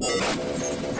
Oh, my God.